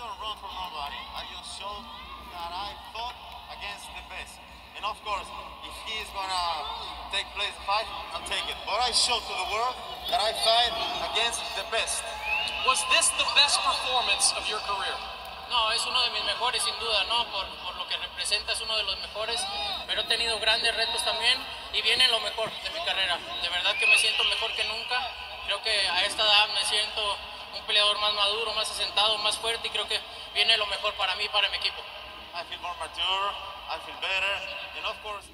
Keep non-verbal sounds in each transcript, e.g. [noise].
don't run from nobody. I just showed that I fought against the best. And of course, if he is gonna take place fight, I'll take it. But I showed to the world that I fight against the best. Was this the best performance of your career? No, es uno de mis mejores sin duda, ¿no? Por, por lo que representa es uno de los mejores, pero he tenido grandes retos también y viene lo mejor de mi carrera. De verdad que me siento mejor que nunca. Creo que a esta edad me siento un peleador más maduro, más asentado, más fuerte y creo que viene lo mejor para mí y para mi equipo. I feel more mature, I feel better, and of course.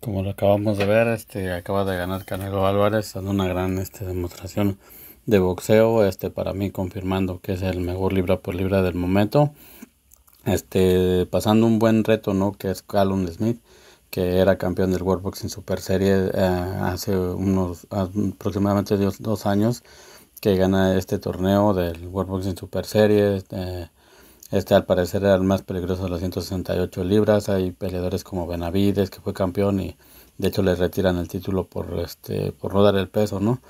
Como lo acabamos de ver, este acaba de ganar Canelo Álvarez, dando una gran este, demostración de boxeo, este para mí confirmando que es el mejor libra por libra del momento. Este pasando un buen reto, ¿no? Que es Callum Smith, que era campeón del World Boxing Super Serie eh, hace unos aproximadamente dos, dos, años, que gana este torneo del World Boxing Super Series. Eh, este al parecer era el más peligroso de las 168 libras. Hay peleadores como Benavides, que fue campeón y de hecho le retiran el título por este por no dar el peso, ¿no?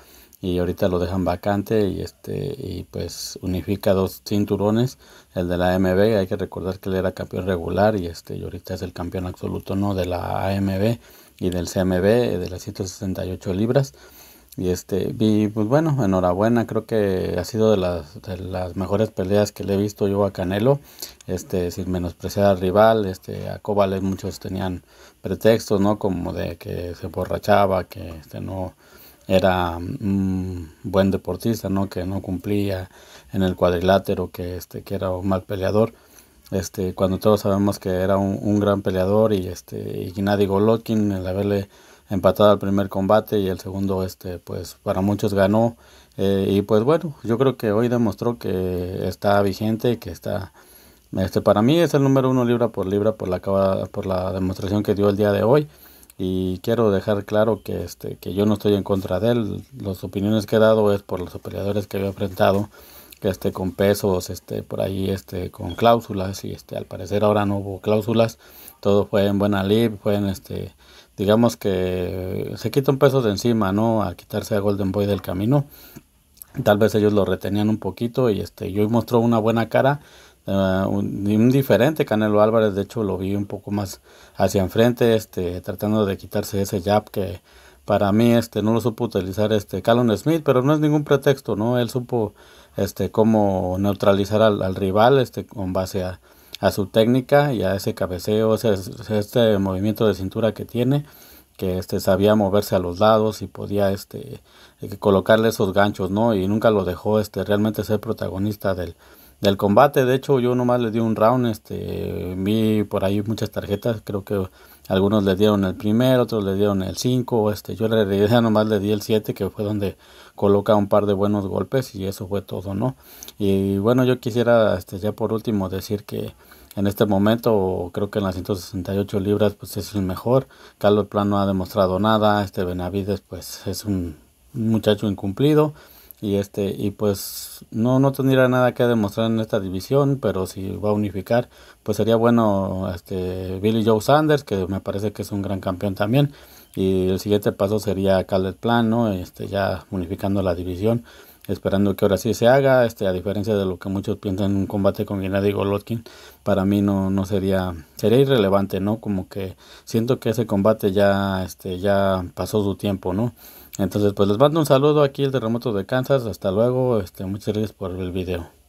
y ahorita lo dejan vacante y este y pues unifica dos cinturones el de la AMB hay que recordar que él era campeón regular y este y ahorita es el campeón absoluto no de la AMB y del CMB de las 168 libras y este y pues bueno enhorabuena creo que ha sido de las, de las mejores peleas que le he visto yo a Canelo este sin menospreciar al rival este a Kovalev muchos tenían pretextos no como de que se borrachaba que este no era un buen deportista, ¿no? Que no cumplía en el cuadrilátero, que este, que era un mal peleador. Este, cuando todos sabemos que era un, gran peleador y este, y Gennady Golovkin, el haberle empatado al primer combate y el segundo, este, pues para muchos ganó. Eh, y pues bueno, yo creo que hoy demostró que está vigente que está, este, para mí es el número uno libra por libra por la, por la demostración que dio el día de hoy. Y quiero dejar claro que este que yo no estoy en contra de él. Las opiniones que he dado es por los operadores que había enfrentado que este con pesos este por ahí este con cláusulas y este al parecer ahora no hubo cláusulas. Todo fue en buena lib fue en este digamos que se quita un peso de encima no al quitarse a Golden Boy del camino tal vez ellos lo retenían un poquito y este yo mostró una buena cara Uh, un, diferente Canelo Álvarez, de hecho lo vi un poco más hacia enfrente, este, tratando de quitarse ese jab que para mí este no lo supo utilizar este Callum Smith, pero no es ningún pretexto, ¿no? Él supo este cómo neutralizar al, rival este con base a, a, su técnica y a ese cabeceo, ese, este movimiento de cintura que tiene que este sabía moverse a los lados y podía este colocarle esos ganchos, ¿no? Y nunca lo dejó este realmente ser protagonista del del combate. De hecho, yo nomás le di un round. Este, vi por ahí muchas tarjetas. Creo que algunos le dieron el primer, otros le dieron el 5. Este, yo en realidad [laughs] nomás le di el 7, que fue donde coloca un par de buenos golpes. Y eso fue todo, ¿no? Y bueno, yo quisiera este, ya por último decir que en este momento creo que en las 168 libras pues es el mejor. Carlos Plan no ha demostrado nada. Este Benavides pues es un muchacho incumplido y este y pues no no tendría nada que demostrar en esta división pero si va a unificar pues sería bueno este Billy Joe Sanders que me parece que es un gran campeón también y el siguiente paso sería Caleb Plan no este ya unificando la división esperando que ahora sí se haga este a diferencia de lo que muchos piensan en un combate con Gennady Golovkin para mí no no sería sería irrelevante no como que siento que ese combate ya este ya pasó su tiempo no entonces, pues les mando un saludo aquí el terremoto de Kansas. Hasta luego. Este, muchas gracias por el video.